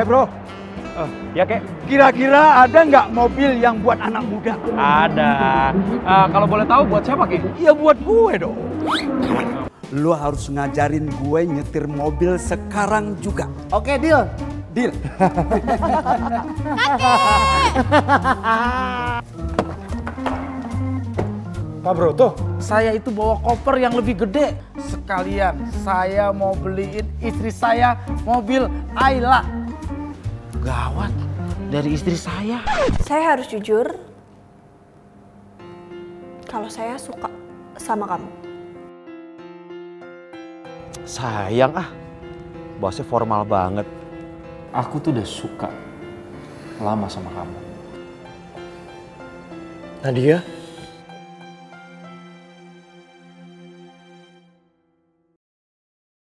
Eh bro, Oh, ya kek. kira-kira ada nggak mobil yang buat anak muda? Ada. Eh, kalau boleh tahu buat siapa kek? Ya buat gue dong. Lo harus ngajarin gue nyetir mobil sekarang juga. Oke, deal. Deal. Pak Broto, saya itu bawa koper yang lebih gede. Sekalian saya mau beliin istri saya mobil Ayla. Gawat, dari istri saya. Saya harus jujur kalau saya suka sama kamu. Sayang ah, bahasnya formal banget. Aku tuh udah suka lama sama kamu. Nadia,